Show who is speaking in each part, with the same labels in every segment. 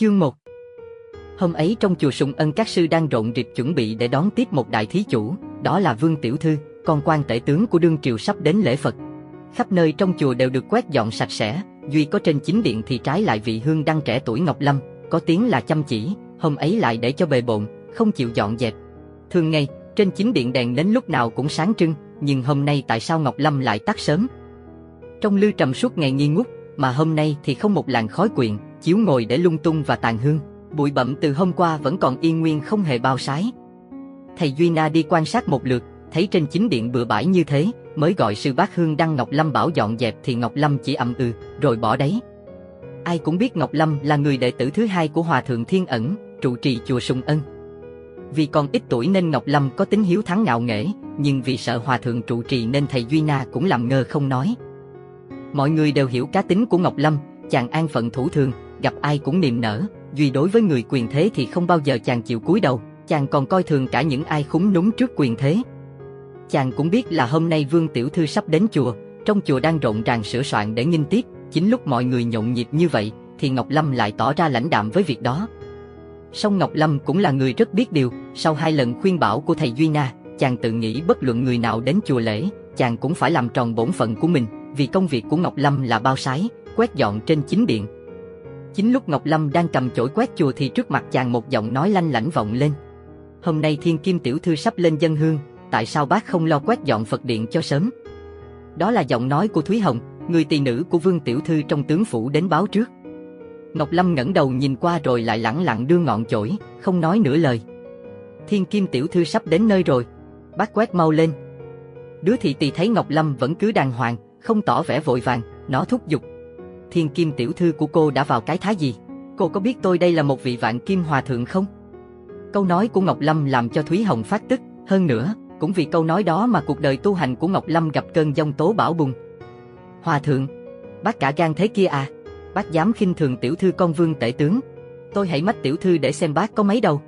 Speaker 1: Chương 1 Hôm ấy trong chùa Sùng Ân các sư đang rộn rịp chuẩn bị để đón tiếp một đại thí chủ, đó là Vương Tiểu Thư, con quan tể tướng của đương triều sắp đến lễ Phật. Khắp nơi trong chùa đều được quét dọn sạch sẽ, duy có trên chính điện thì trái lại vị hương đăng trẻ tuổi Ngọc Lâm, có tiếng là chăm chỉ, hôm ấy lại để cho bề bộn, không chịu dọn dẹp. Thường ngày, trên chính điện đèn đến lúc nào cũng sáng trưng, nhưng hôm nay tại sao Ngọc Lâm lại tắt sớm? Trong lư trầm suốt ngày nghi ngút, mà hôm nay thì không một làn khói quyện, chiếu ngồi để lung tung và tàn hương, bụi bậm từ hôm qua vẫn còn yên nguyên không hề bao sái. Thầy Duy Na đi quan sát một lượt, thấy trên chính điện bừa bãi như thế, mới gọi sư bác Hương Đăng Ngọc Lâm bảo dọn dẹp thì Ngọc Lâm chỉ ậm ừ, rồi bỏ đấy. Ai cũng biết Ngọc Lâm là người đệ tử thứ hai của Hòa Thượng Thiên Ẩn, trụ trì chùa Sùng Ân. Vì còn ít tuổi nên Ngọc Lâm có tính hiếu thắng ngạo nghễ, nhưng vì sợ Hòa Thượng trụ trì nên thầy Duy Na cũng làm ngơ không nói. Mọi người đều hiểu cá tính của Ngọc Lâm, chàng an phận thủ thường, gặp ai cũng niềm nở, duy đối với người quyền thế thì không bao giờ chàng chịu cúi đầu, chàng còn coi thường cả những ai khúng núng trước quyền thế. Chàng cũng biết là hôm nay Vương Tiểu Thư sắp đến chùa, trong chùa đang rộn ràng sửa soạn để nghinh tiếp, chính lúc mọi người nhộn nhịp như vậy, thì Ngọc Lâm lại tỏ ra lãnh đạm với việc đó. Song Ngọc Lâm cũng là người rất biết điều, sau hai lần khuyên bảo của thầy Duy Na, chàng tự nghĩ bất luận người nào đến chùa lễ, chàng cũng phải làm tròn bổn phận của mình, vì công việc của Ngọc Lâm là bao sái, quét dọn trên chính điện. Chính lúc Ngọc Lâm đang cầm chổi quét chùa thì trước mặt chàng một giọng nói lanh lảnh vọng lên. Hôm nay Thiên Kim Tiểu Thư sắp lên dân hương, tại sao bác không lo quét dọn Phật điện cho sớm? Đó là giọng nói của Thúy Hồng, người tỳ nữ của Vương Tiểu Thư trong tướng phủ đến báo trước. Ngọc Lâm ngẩng đầu nhìn qua rồi lại lẳng lặng đưa ngọn chổi, không nói nửa lời. Thiên Kim Tiểu Thư sắp đến nơi rồi, bác quét mau lên. Đứa thị tỳ thấy Ngọc Lâm vẫn cứ đàng hoàng, không tỏ vẻ vội vàng, nó thúc giục. Thiên Kim Tiểu Thư của cô đã vào cái thái gì? Cô có biết tôi đây là một vị vạn kim hòa thượng không? Câu nói của Ngọc Lâm làm cho Thúy Hồng phát tức, hơn nữa, cũng vì câu nói đó mà cuộc đời tu hành của Ngọc Lâm gặp cơn giông tố bão bùng. Hòa thượng, bác cả gan thế kia à? Bác dám khinh thường tiểu thư con vương tể tướng. Tôi hãy mách tiểu thư để xem bác có mấy đâu.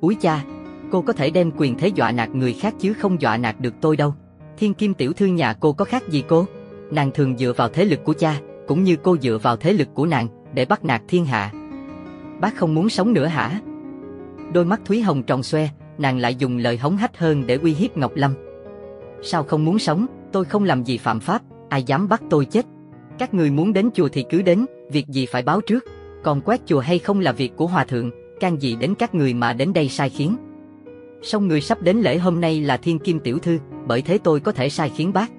Speaker 1: Úi cha, cô có thể đem quyền thế dọa nạt người khác chứ không dọa nạt được tôi đâu. Thiên kim tiểu thư nhà cô có khác gì cô? Nàng thường dựa vào thế lực của cha, cũng như cô dựa vào thế lực của nàng, để bắt nạt thiên hạ. Bác không muốn sống nữa hả? Đôi mắt Thúy Hồng tròn xoe, nàng lại dùng lời hống hách hơn để uy hiếp Ngọc Lâm. Sao không muốn sống, tôi không làm gì phạm pháp, ai dám bắt tôi chết. Các người muốn đến chùa thì cứ đến, việc gì phải báo trước, còn quét chùa hay không là việc của hòa thượng, can gì đến các người mà đến đây sai khiến. Song người sắp đến lễ hôm nay là thiên kim tiểu thư, bởi thế tôi có thể sai khiến bác.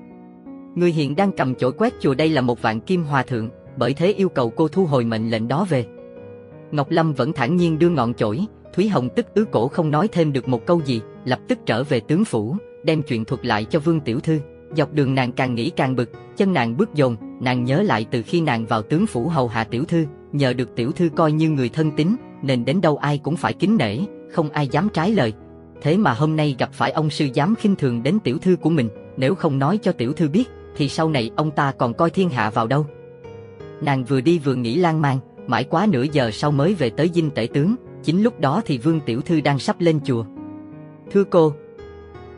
Speaker 1: Người hiện đang cầm chổi quét chùa đây là một vạn kim hòa thượng, bởi thế yêu cầu cô thu hồi mệnh lệnh đó về. Ngọc Lâm vẫn thản nhiên đưa ngọn chổi, Thúy Hồng tức ứ cổ không nói thêm được một câu gì, lập tức trở về tướng phủ, đem chuyện thuật lại cho Vương Tiểu Thư. Dọc đường nàng càng nghĩ càng bực, chân nàng bước dồn, nàng nhớ lại từ khi nàng vào tướng phủ hầu hạ Tiểu Thư, nhờ được Tiểu Thư coi như người thân tín, nên đến đâu ai cũng phải kính nể, không ai dám trái lời. Thế mà hôm nay gặp phải ông sư dám khinh thường đến Tiểu Thư của mình, nếu không nói cho Tiểu Thư biết, thì sau này ông ta còn coi thiên hạ vào đâu. Nàng vừa đi vừa nghĩ lan man, mãi quá nửa giờ sau mới về tới dinh tể tướng, chính lúc đó thì Vương Tiểu Thư đang sắp lên chùa. Thưa cô,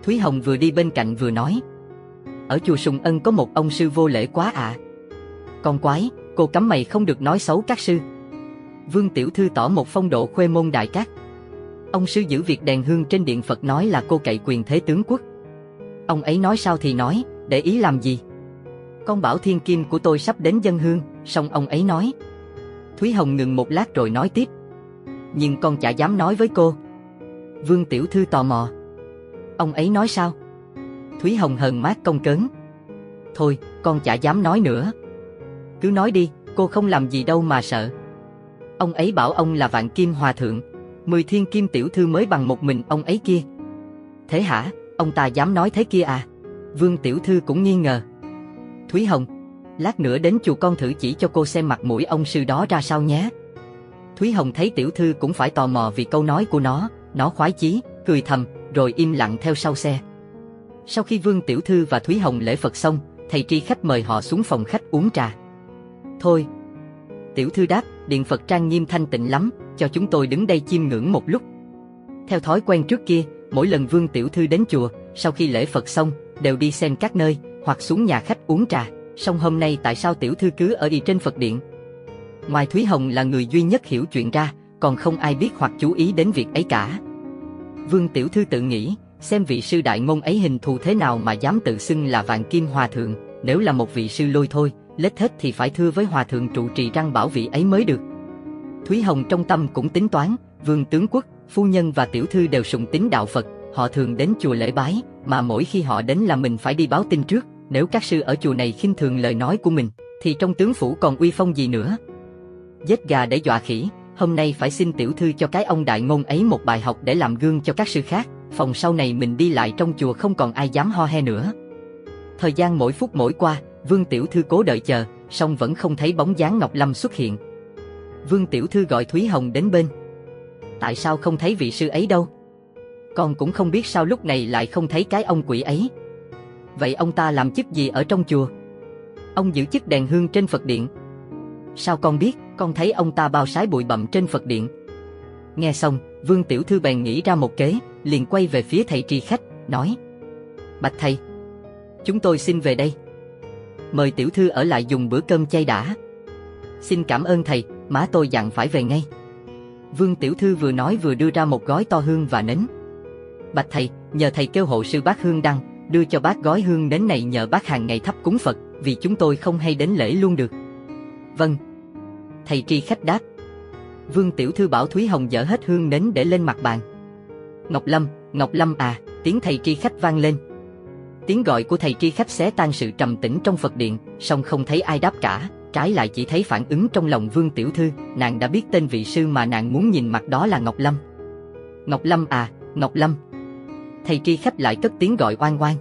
Speaker 1: Thúy Hồng vừa đi bên cạnh vừa nói, ở chùa Sùng Ân có một ông sư vô lễ quá ạ. À. Con quái, cô cấm mày không được nói xấu các sư. Vương Tiểu Thư tỏ một phong độ khuê môn đại cát. Ông sư giữ việc đèn hương trên điện Phật nói là cô cậy quyền thế tướng quốc. Ông ấy nói sao thì nói, để ý làm gì? Con bảo thiên kim của tôi sắp đến dân hương, xong ông ấy nói. Thúy Hồng ngừng một lát rồi nói tiếp. Nhưng con chả dám nói với cô. Vương Tiểu Thư tò mò. Ông ấy nói sao? Thúy Hồng hờn mát công cớn. Thôi, con chả dám nói nữa. Cứ nói đi, cô không làm gì đâu mà sợ. Ông ấy bảo ông là vạn kim hòa thượng. Mười thiên kim tiểu thư mới bằng một mình ông ấy kia. Thế hả, ông ta dám nói thế kia à? Vương tiểu thư cũng nghi ngờ. Thúy Hồng, lát nữa đến chùa con thử chỉ cho cô xem mặt mũi ông sư đó ra sao nhé. Thúy Hồng thấy tiểu thư cũng phải tò mò vì câu nói của nó, nó khoái chí, cười thầm, rồi im lặng theo sau xe. Sau khi Vương Tiểu Thư và Thúy Hồng lễ Phật xong, thầy tri khách mời họ xuống phòng khách uống trà. Thôi. Tiểu Thư đáp, điện Phật trang nghiêm thanh tịnh lắm, cho chúng tôi đứng đây chiêm ngưỡng một lúc. Theo thói quen trước kia, mỗi lần Vương Tiểu Thư đến chùa, sau khi lễ Phật xong, đều đi xem các nơi, hoặc xuống nhà khách uống trà. Song hôm nay tại sao Tiểu Thư cứ ở y trên Phật điện? Ngoài Thúy Hồng là người duy nhất hiểu chuyện ra, còn không ai biết hoặc chú ý đến việc ấy cả. Vương Tiểu Thư tự nghĩ, xem vị sư đại ngôn ấy hình thù thế nào mà dám tự xưng là vạn kim hòa thượng, nếu là một vị sư lôi thôi, lết hết thì phải thưa với hòa thượng trụ trì răng bảo vị ấy mới được. Thúy Hồng trong tâm cũng tính toán, vương tướng quốc, phu nhân và tiểu thư đều sùng tín đạo Phật, họ thường đến chùa lễ bái, mà mỗi khi họ đến là mình phải đi báo tin trước, nếu các sư ở chùa này khinh thường lời nói của mình, thì trong tướng phủ còn uy phong gì nữa. Giết gà để dọa khỉ, hôm nay phải xin tiểu thư cho cái ông đại ngôn ấy một bài học để làm gương cho các sư khác, phòng sau này mình đi lại trong chùa không còn ai dám ho he nữa. Thời gian mỗi phút mỗi qua, Vương Tiểu Thư cố đợi chờ, song vẫn không thấy bóng dáng Ngọc Lâm xuất hiện. Vương Tiểu Thư gọi Thúy Hồng đến bên. Tại sao không thấy vị sư ấy đâu? Con cũng không biết sao lúc này lại không thấy cái ông quỷ ấy. Vậy ông ta làm chức gì ở trong chùa? Ông giữ chức đèn hương trên Phật điện. Sao con biết, con thấy ông ta bao sái bụi bặm trên Phật điện. Nghe xong, Vương Tiểu Thư bèn nghĩ ra một kế, liền quay về phía thầy tri khách, nói Bạch thầy, chúng tôi xin về đây. Mời Tiểu Thư ở lại dùng bữa cơm chay đã. Xin cảm ơn thầy, má tôi dặn phải về ngay. Vương Tiểu Thư vừa nói vừa đưa ra một gói to hương và nến. Bạch thầy, nhờ thầy kêu hộ sư bác hương đăng, đưa cho bác gói hương nến này nhờ bác hàng ngày thắp cúng Phật, vì chúng tôi không hay đến lễ luôn được. Vâng. Thầy tri khách đáp. Vương Tiểu Thư bảo Thúy Hồng dỡ hết hương nến để lên mặt bàn. Ngọc Lâm, Ngọc Lâm à, tiếng thầy tri khách vang lên. Tiếng gọi của thầy tri khách xé tan sự trầm tĩnh trong Phật điện, song không thấy ai đáp cả, trái lại chỉ thấy phản ứng trong lòng Vương Tiểu Thư, nàng đã biết tên vị sư mà nàng muốn nhìn mặt đó là Ngọc Lâm. Ngọc Lâm à, Ngọc Lâm. Thầy tri khách lại cất tiếng gọi oan oan.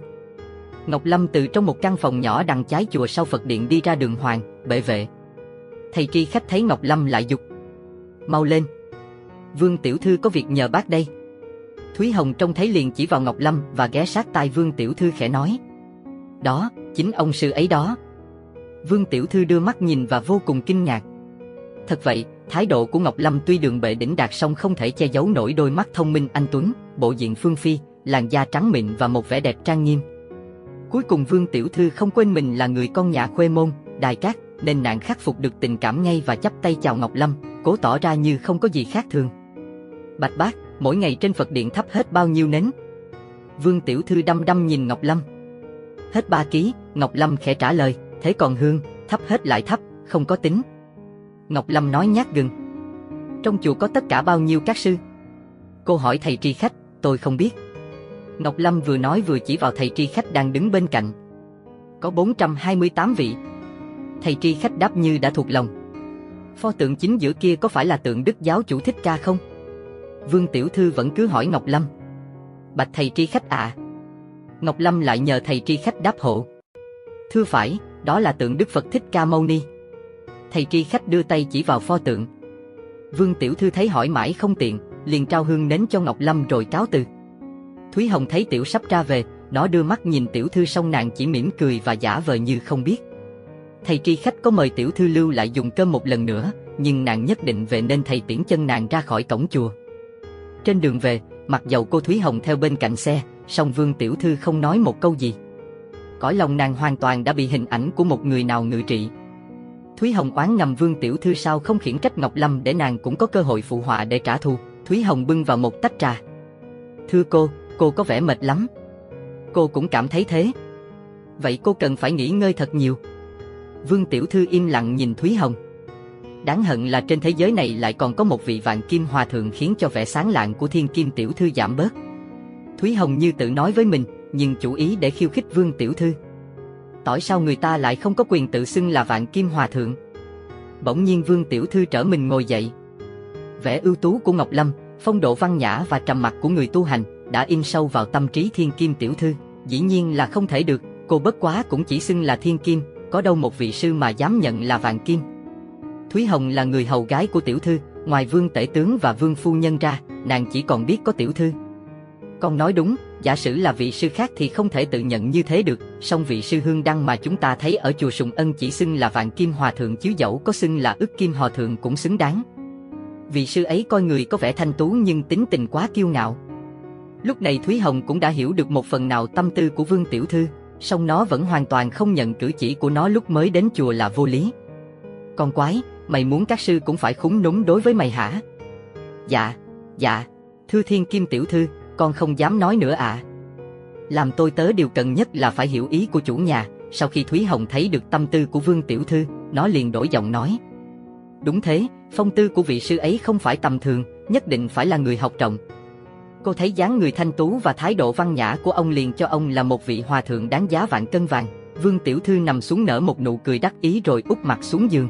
Speaker 1: Ngọc Lâm từ trong một căn phòng nhỏ đằng trái chùa sau Phật điện đi ra đường hoàng, bệ vệ. Thầy tri khách thấy Ngọc Lâm lại dục. Mau lên. Vương Tiểu Thư có việc nhờ bác đây. Thúy Hồng trông thấy liền chỉ vào Ngọc Lâm và ghé sát tai Vương Tiểu Thư khẽ nói. Đó, chính ông sư ấy đó. Vương Tiểu Thư đưa mắt nhìn và vô cùng kinh ngạc. Thật vậy, thái độ của Ngọc Lâm tuy đường bệ đỉnh đạt song không thể che giấu nổi đôi mắt thông minh anh Tuấn, bộ diện phương phi, làn da trắng mịn và một vẻ đẹp trang nghiêm. Cuối cùng Vương Tiểu Thư không quên mình là người con nhà khuê môn, đài cát, nên nàng khắc phục được tình cảm ngay và chắp tay chào Ngọc Lâm, cố tỏ ra như không có gì khác thường. Bạch bác, mỗi ngày trên Phật điện thắp hết bao nhiêu nến? Vương Tiểu Thư đăm đăm nhìn Ngọc Lâm. Hết ba ký, Ngọc Lâm khẽ trả lời, thế còn hương, thấp hết lại thấp không có tính. Ngọc Lâm nói nhát gừng. Trong chùa có tất cả bao nhiêu các sư? Cô hỏi thầy tri khách, tôi không biết. Ngọc Lâm vừa nói vừa chỉ vào thầy tri khách đang đứng bên cạnh. Có 428 vị. Thầy tri khách đáp như đã thuộc lòng. Pho tượng chính giữa kia có phải là tượng Đức giáo chủ thích ca không? Vương Tiểu Thư vẫn cứ hỏi Ngọc Lâm. Bạch thầy tri khách ạ. À. Ngọc Lâm lại nhờ thầy tri khách đáp hộ. Thưa phải, đó là tượng Đức Phật Thích Ca Mâu Ni. Thầy tri khách đưa tay chỉ vào pho tượng. Vương Tiểu Thư thấy hỏi mãi không tiện, liền trao hương nến cho Ngọc Lâm rồi cáo từ. Thúy Hồng thấy Tiểu sắp ra về, nó đưa mắt nhìn Tiểu Thư xong nàng chỉ mỉm cười và giả vờ như không biết. Thầy tri khách có mời Tiểu Thư lưu lại dùng cơm một lần nữa, nhưng nàng nhất định về nên thầy tiễn chân nàng ra khỏi cổng chùa. Trên đường về, mặc dầu cô Thúy Hồng theo bên cạnh xe, song Vương Tiểu Thư không nói một câu gì. Cõi lòng nàng hoàn toàn đã bị hình ảnh của một người nào ngự trị. Thúy Hồng oán ngầm Vương Tiểu Thư sao không khiển trách Ngọc Lâm để nàng cũng có cơ hội phụ họa để trả thù. Thúy Hồng bưng vào một tách trà. Thưa cô, cô có vẻ mệt lắm. Cô cũng cảm thấy thế. Vậy cô cần phải nghỉ ngơi thật nhiều. Vương Tiểu Thư im lặng nhìn Thúy Hồng. Đáng hận là trên thế giới này lại còn có một vị vạn kim hòa thượng khiến cho vẻ sáng lạng của thiên kim tiểu thư giảm bớt. Thúy Hồng như tự nói với mình, nhưng chủ ý để khiêu khích Vương Tiểu Thư. Tỏi sao người ta lại không có quyền tự xưng là vạn kim hòa thượng? Bỗng nhiên Vương Tiểu Thư trở mình ngồi dậy. Vẻ ưu tú của Ngọc Lâm, phong độ văn nhã và trầm mặc của người tu hành đã in sâu vào tâm trí thiên kim tiểu thư. Dĩ nhiên là không thể được, cô bất quá cũng chỉ xưng là thiên kim, có đâu một vị sư mà dám nhận là vạn kim. Thúy Hồng là người hầu gái của tiểu thư, ngoài vương tể tướng và vương phu nhân ra, nàng chỉ còn biết có tiểu thư. Con nói đúng, giả sử là vị sư khác thì không thể tự nhận như thế được, song vị sư hương đăng mà chúng ta thấy ở chùa Sùng Ân chỉ xưng là vạn kim hòa thượng chứ dẫu có xưng là ức kim hòa thượng cũng xứng đáng. Vị sư ấy coi người có vẻ thanh tú nhưng tính tình quá kiêu ngạo. Lúc này Thúy Hồng cũng đã hiểu được một phần nào tâm tư của Vương Tiểu Thư, song nó vẫn hoàn toàn không nhận cử chỉ của nó lúc mới đến chùa là vô lý. Con quái, mày muốn các sư cũng phải khúng núm đối với mày hả? Dạ, dạ, thưa thiên kim tiểu thư, con không dám nói nữa ạ. À. Làm tôi tớ điều cần nhất là phải hiểu ý của chủ nhà, sau khi Thúy Hồng thấy được tâm tư của Vương Tiểu Thư, nó liền đổi giọng nói. Đúng thế, phong tư của vị sư ấy không phải tầm thường, nhất định phải là người học trọng. Cô thấy dáng người thanh tú và thái độ văn nhã của ông liền cho ông là một vị hòa thượng đáng giá vạn cân vàng. Vương Tiểu Thư nằm xuống nở một nụ cười đắc ý rồi úp mặt xuống giường.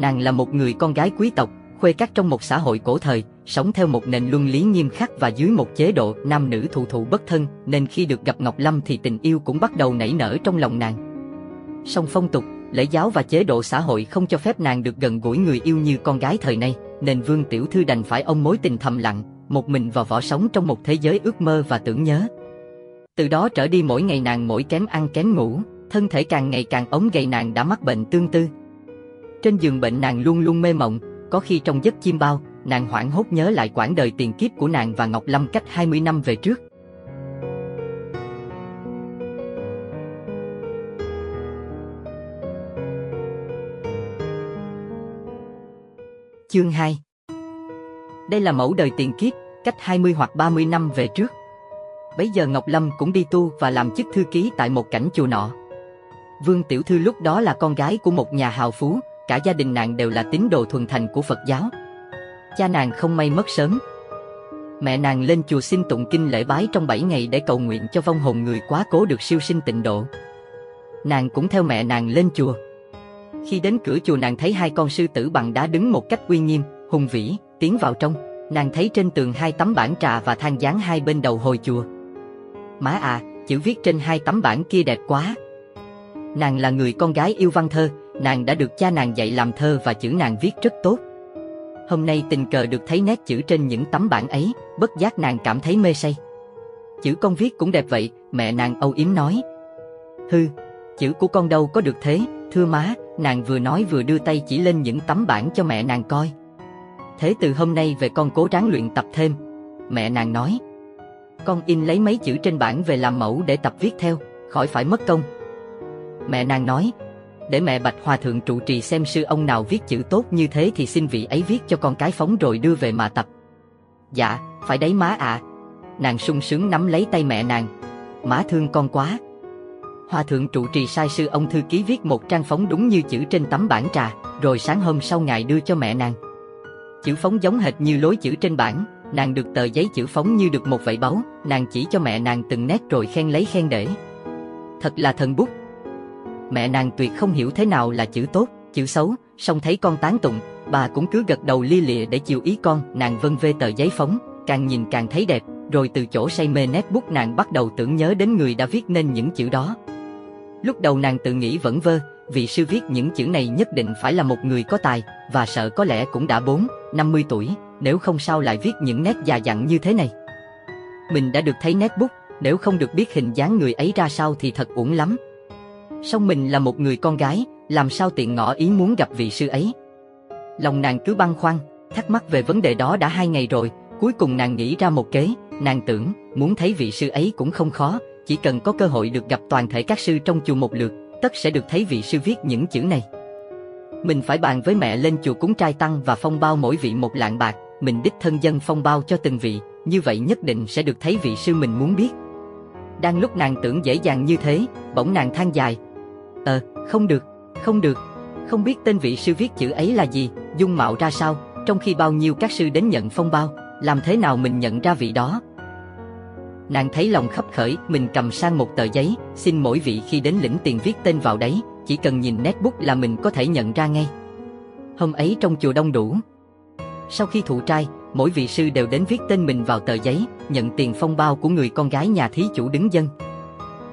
Speaker 1: Nàng là một người con gái quý tộc, khuê các trong một xã hội cổ thời, sống theo một nền luân lý nghiêm khắc và dưới một chế độ nam nữ thụ thụ bất thân, nên khi được gặp Ngọc Lâm thì tình yêu cũng bắt đầu nảy nở trong lòng nàng. Song phong tục, lễ giáo và chế độ xã hội không cho phép nàng được gần gũi người yêu như con gái thời nay, nên Vương Tiểu Thư đành phải ông mối tình thầm lặng, một mình vào vỏ sống trong một thế giới ước mơ và tưởng nhớ. Từ đó trở đi mỗi ngày nàng mỗi kém ăn kém ngủ, thân thể càng ngày càng ống gầy nàng đã mắc bệnh tương tư. Trên giường bệnh nàng luôn luôn mê mộng, có khi trong giấc chim bao, nàng hoảng hốt nhớ lại quãng đời tiền kiếp của nàng và Ngọc Lâm cách 20 năm về trước. Chương 2 Đây là mẫu đời tiền kiếp, cách 20 hoặc 30 năm về trước. Bấy giờ Ngọc Lâm cũng đi tu và làm chức thư ký tại một cảnh chùa nọ. Vương Tiểu Thư lúc đó là con gái của một nhà hào phú, cả gia đình nàng đều là tín đồ thuần thành của Phật giáo. Cha nàng không may mất sớm. Mẹ nàng lên chùa xin tụng kinh lễ bái trong 7 ngày để cầu nguyện cho vong hồn người quá cố được siêu sinh tịnh độ. Nàng cũng theo mẹ nàng lên chùa. Khi đến cửa chùa nàng thấy hai con sư tử bằng đá đứng một cách uy nghiêm, hùng vĩ, tiến vào trong. Nàng thấy trên tường hai tấm bảng trà và than dán hai bên đầu hồi chùa. Má à, chữ viết trên hai tấm bảng kia đẹp quá. Nàng là người con gái yêu văn thơ, nàng đã được cha nàng dạy làm thơ và chữ nàng viết rất tốt. Hôm nay tình cờ được thấy nét chữ trên những tấm bảng ấy, bất giác nàng cảm thấy mê say. Chữ con viết cũng đẹp vậy, mẹ nàng âu yếm nói. Hư, chữ của con đâu có được thế, thưa má, nàng vừa nói vừa đưa tay chỉ lên những tấm bảng cho mẹ nàng coi. Thế từ hôm nay về con cố gắng luyện tập thêm. Mẹ nàng nói. Con in lấy mấy chữ trên bảng về làm mẫu để tập viết theo, khỏi phải mất công. Mẹ nàng nói, để mẹ Bạch Hòa Thượng trụ trì xem sư ông nào viết chữ tốt như thế thì xin vị ấy viết cho con cái phóng rồi đưa về mà tập. Dạ, phải đấy má ạ. À. Nàng sung sướng nắm lấy tay mẹ nàng. Má thương con quá. Hòa thượng trụ trì sai sư ông thư ký viết một trang phóng đúng như chữ trên tấm bản trà, rồi sáng hôm sau ngài đưa cho mẹ nàng. Chữ phóng giống hệt như lối chữ trên bản, nàng được tờ giấy chữ phóng như được một vảy báu, nàng chỉ cho mẹ nàng từng nét rồi khen lấy khen để. Thật là thần bút. Mẹ nàng tuyệt không hiểu thế nào là chữ tốt, chữ xấu, song thấy con tán tụng, bà cũng cứ gật đầu lia lịa để chiều ý con, nàng vân vê tờ giấy phóng, càng nhìn càng thấy đẹp, rồi từ chỗ say mê nét bút nàng bắt đầu tưởng nhớ đến người đã viết nên những chữ đó. Lúc đầu nàng tự nghĩ vẫn vơ, vị sư viết những chữ này nhất định phải là một người có tài, và sợ có lẽ cũng đã 4, 50 tuổi, nếu không sao lại viết những nét già dặn như thế này. Mình đã được thấy nét bút, nếu không được biết hình dáng người ấy ra sao thì thật uổng lắm. Song mình là một người con gái, làm sao tiện ngỏ ý muốn gặp vị sư ấy. Lòng nàng cứ băn khoăn, thắc mắc về vấn đề đó đã hai ngày rồi, cuối cùng nàng nghĩ ra một kế, nàng tưởng, muốn thấy vị sư ấy cũng không khó, chỉ cần có cơ hội được gặp toàn thể các sư trong chùa một lượt, tất sẽ được thấy vị sư viết những chữ này. Mình phải bàn với mẹ lên chùa cúng trai tăng và phong bao mỗi vị một lạng bạc, mình đích thân dân phong bao cho từng vị, như vậy nhất định sẽ được thấy vị sư mình muốn biết. Đang lúc nàng tưởng dễ dàng như thế, bỗng nàng than dài. Ờ, không được, không được, không biết tên vị sư viết chữ ấy là gì, dung mạo ra sao, trong khi bao nhiêu các sư đến nhận phong bao, làm thế nào mình nhận ra vị đó. Nàng thấy lòng khấp khởi, mình cầm sang một tờ giấy, xin mỗi vị khi đến lĩnh tiền viết tên vào đấy, chỉ cần nhìn nét bút là mình có thể nhận ra ngay. Hôm ấy trong chùa đông đủ. Sau khi thụ trai, mỗi vị sư đều đến viết tên mình vào tờ giấy, nhận tiền phong bao của người con gái nhà thí chủ đứng dân.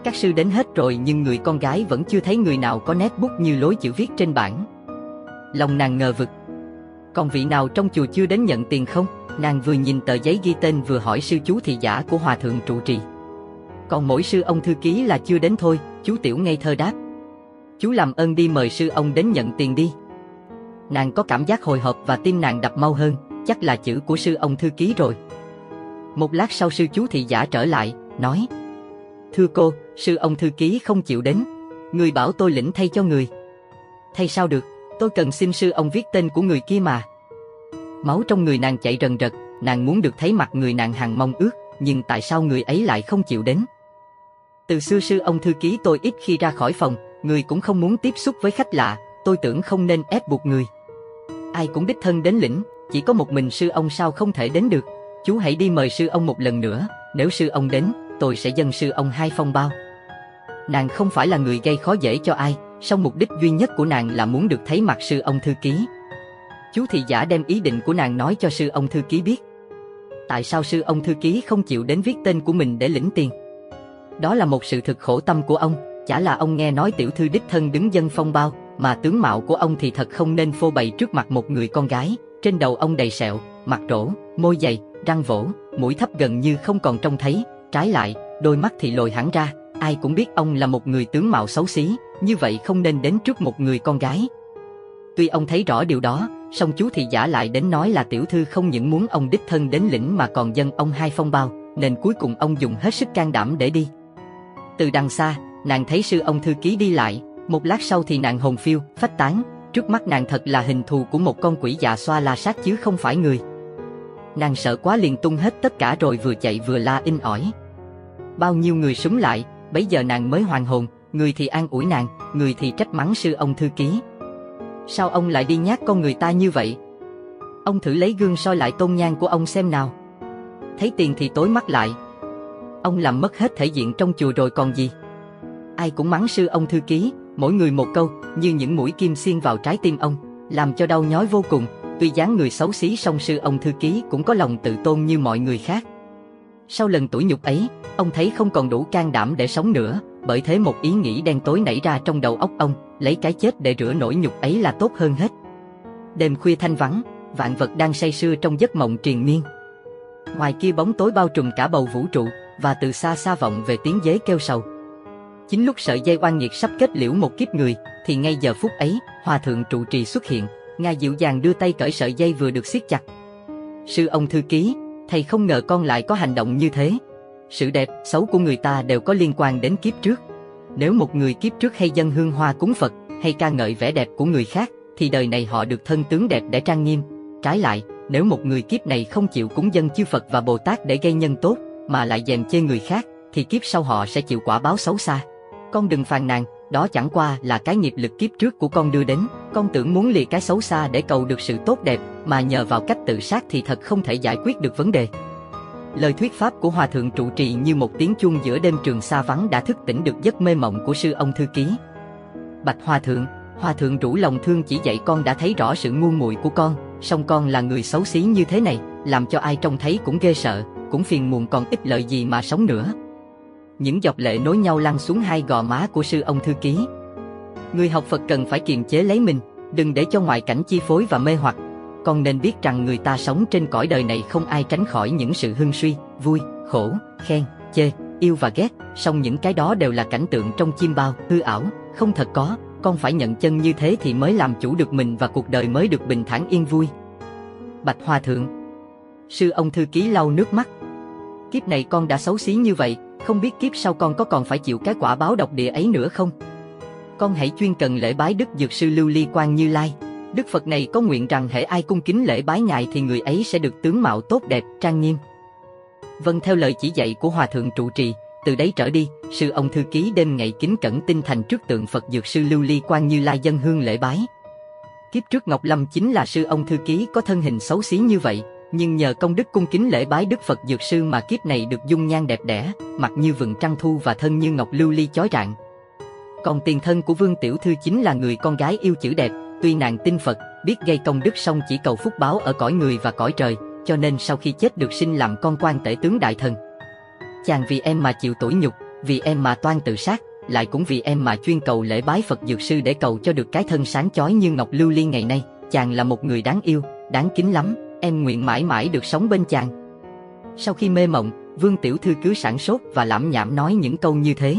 Speaker 1: Các sư đến hết rồi nhưng người con gái vẫn chưa thấy người nào có nét bút như lối chữ viết trên bảng. Lòng nàng ngờ vực. Còn vị nào trong chùa chưa đến nhận tiền không? Nàng vừa nhìn tờ giấy ghi tên vừa hỏi sư chú thị giả của hòa thượng trụ trì. Còn mỗi sư ông thư ký là chưa đến thôi, chú Tiểu ngây thơ đáp. Chú làm ơn đi mời sư ông đến nhận tiền đi. Nàng có cảm giác hồi hộp và tim nàng đập mau hơn, chắc là chữ của sư ông thư ký rồi. Một lát sau sư chú thị giả trở lại, nói Thưa cô, sư ông thư ký không chịu đến. Người bảo tôi lĩnh thay cho người. Thay sao được, Tôi cần xin sư ông viết tên của người kia mà. Máu trong người nàng chảy rần rật, nàng muốn được thấy mặt người nàng hằng mong ước, nhưng tại sao người ấy lại không chịu đến? Từ xưa sư ông thư ký tôi ít khi ra khỏi phòng, người cũng không muốn tiếp xúc với khách lạ, tôi tưởng không nên ép buộc người. Ai cũng đích thân đến lĩnh, chỉ có một mình sư ông sao không thể đến được. Chú hãy đi mời sư ông một lần nữa, nếu sư ông đến, tôi sẽ dâng sư ông hai phong bao. Nàng không phải là người gây khó dễ cho ai, song mục đích duy nhất của nàng là muốn được thấy mặt sư ông thư ký. Chú thị giả đem ý định của nàng nói cho sư ông thư ký biết. Tại sao sư ông thư ký không chịu đến viết tên của mình để lĩnh tiền? Đó là một sự thực khổ tâm của ông, chả là ông nghe nói tiểu thư đích thân đứng dân phong bao, mà tướng mạo của ông thì thật không nên phô bày trước mặt một người con gái, trên đầu ông đầy sẹo, mặt rỗ, môi dày, răng vỗ, mũi thấp gần như không còn trông thấy, trái lại, đôi mắt thì lồi hẳn ra, ai cũng biết ông là một người tướng mạo xấu xí, như vậy không nên đến trước một người con gái. Tuy ông thấy rõ điều đó, song chú thì giả lại đến nói là tiểu thư không những muốn ông đích thân đến lĩnh mà còn dâng ông hai phong bao, nên cuối cùng ông dùng hết sức can đảm để đi. Từ đằng xa, nàng thấy sư ông thư ký đi lại, một lát sau thì nàng hồn phiêu, phách tán, trước mắt nàng thật là hình thù của một con quỷ dạ xoa la sát chứ không phải người. Nàng sợ quá liền tung hết tất cả rồi vừa chạy vừa la in ỏi. Bao nhiêu người súng lại, bấy giờ nàng mới hoàn hồn, người thì an ủi nàng, người thì trách mắng sư ông thư ký. Sao ông lại đi nhát con người ta như vậy? Ông thử lấy gương soi lại tôn nhang của ông xem nào. Thấy tiền thì tối mắt lại. Ông làm mất hết thể diện trong chùa rồi còn gì? Ai cũng mắng sư ông thư ký, mỗi người một câu, như những mũi kim xiên vào trái tim ông, làm cho đau nhói vô cùng. Tuy dáng người xấu xí song sư ông thư ký cũng có lòng tự tôn như mọi người khác. Sau lần tủi nhục ấy, ông thấy không còn đủ can đảm để sống nữa, bởi thế một ý nghĩ đen tối nảy ra trong đầu óc ông, lấy cái chết để rửa nỗi nhục ấy là tốt hơn hết. Đêm khuya thanh vắng, vạn vật đang say sưa trong giấc mộng triền miên. Ngoài kia bóng tối bao trùm cả bầu vũ trụ, và từ xa xa vọng về tiếng dế kêu sầu. Chính lúc sợi dây oan nghiệt sắp kết liễu một kiếp người, thì ngay giờ phút ấy, hòa thượng trụ trì xuất hiện, ngài dịu dàng đưa tay cởi sợi dây vừa được siết chặt. Sư ông thư ký, thầy không ngờ con lại có hành động như thế. Sự đẹp, xấu của người ta đều có liên quan đến kiếp trước. Nếu một người kiếp trước hay dân hương hoa cúng Phật, hay ca ngợi vẻ đẹp của người khác, thì đời này họ được thân tướng đẹp để trang nghiêm. Trái lại, nếu một người kiếp này không chịu cúng dân chư Phật và Bồ Tát để gây nhân tốt, mà lại dèm chê người khác, thì kiếp sau họ sẽ chịu quả báo xấu xa. Con đừng phàn nàn, đó chẳng qua là cái nghiệp lực kiếp trước của con đưa đến. Con tưởng muốn lìa cái xấu xa để cầu được sự tốt đẹp, mà nhờ vào cách tự sát thì thật không thể giải quyết được vấn đề. Lời thuyết pháp của Hòa Thượng trụ trì như một tiếng chuông giữa đêm trường xa vắng đã thức tỉnh được giấc mê mộng của sư ông thư ký. Bạch Hòa Thượng, Hòa Thượng rủ lòng thương chỉ dạy con đã thấy rõ sự ngu muội của con, song con là người xấu xí như thế này, làm cho ai trông thấy cũng ghê sợ, cũng phiền muộn còn ít lợi gì mà sống nữa. Những giọt lệ nối nhau lăn xuống hai gò má của sư ông thư ký. Người học Phật cần phải kiềm chế lấy mình, đừng để cho ngoại cảnh chi phối và mê hoặc. Con nên biết rằng người ta sống trên cõi đời này không ai tránh khỏi những sự hưng suy, vui, khổ, khen, chê, yêu và ghét, song những cái đó đều là cảnh tượng trong chim bao, hư ảo, không thật có, con phải nhận chân như thế thì mới làm chủ được mình và cuộc đời mới được bình thản yên vui. Bạch Hòa Thượng Sư ông thư ký lau nước mắt. Kiếp này con đã xấu xí như vậy, không biết kiếp sau con có còn phải chịu cái quả báo độc địa ấy nữa không? Con hãy chuyên cần lễ bái Đức Dược Sư Lưu Ly Quang Như Lai. Đức Phật này có nguyện rằng hễ ai cung kính lễ bái ngài thì người ấy sẽ được tướng mạo tốt đẹp, trang nghiêm. Vâng theo lời chỉ dạy của Hòa Thượng trụ trì, từ đấy trở đi, sư ông thư ký đêm ngày kính cẩn tinh thành trước tượng Phật Dược Sư Lưu Ly Quang Như Lai dân hương lễ bái. Kiếp trước Ngọc Lâm chính là sư ông thư ký có thân hình xấu xí như vậy, nhưng nhờ công đức cung kính lễ bái Đức Phật Dược Sư mà kiếp này được dung nhan đẹp đẽ, mặt như vừng trăng thu và thân như ngọc lưu ly chói rạng. Còn tiền thân của Vương Tiểu Thư chính là người con gái yêu chữ đẹp, tuy nàng tin Phật, biết gây công đức xong chỉ cầu phúc báo ở cõi người và cõi trời, cho nên sau khi chết được sinh làm con quan tể tướng đại thần. Chàng vì em mà chịu tủi nhục, vì em mà toan tự sát, lại cũng vì em mà chuyên cầu lễ bái Phật Dược Sư để cầu cho được cái thân sáng chói như ngọc lưu ly ngày nay. Chàng là một người đáng yêu, đáng kính lắm, em nguyện mãi mãi được sống bên chàng. Sau khi mê mộng, Vương Tiểu Thư cứ sản sốt và lãm nhảm nói những câu như thế.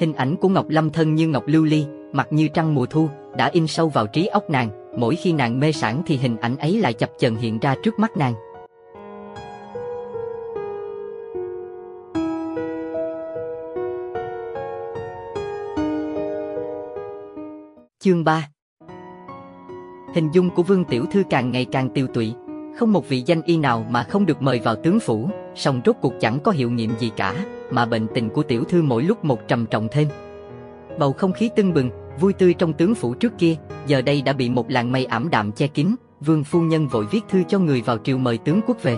Speaker 1: Hình ảnh của Ngọc Lâm thân như Ngọc Lưu Ly, mặt như trăng mùa thu, đã in sâu vào trí óc nàng, mỗi khi nàng mê sản thì hình ảnh ấy lại chập chờn hiện ra trước mắt nàng. Chương 3 Hình dung của Vương Tiểu Thư càng ngày càng tiêu tụy. Không một vị danh y nào mà không được mời vào tướng phủ, song rốt cuộc chẳng có hiệu nghiệm gì cả, mà bệnh tình của Tiểu Thư mỗi lúc một trầm trọng thêm. Bầu không khí tưng bừng, vui tươi trong tướng phủ trước kia, giờ đây đã bị một làn mây ảm đạm che kín, Vương Phu Nhân vội viết thư cho người vào triều mời tướng quốc về.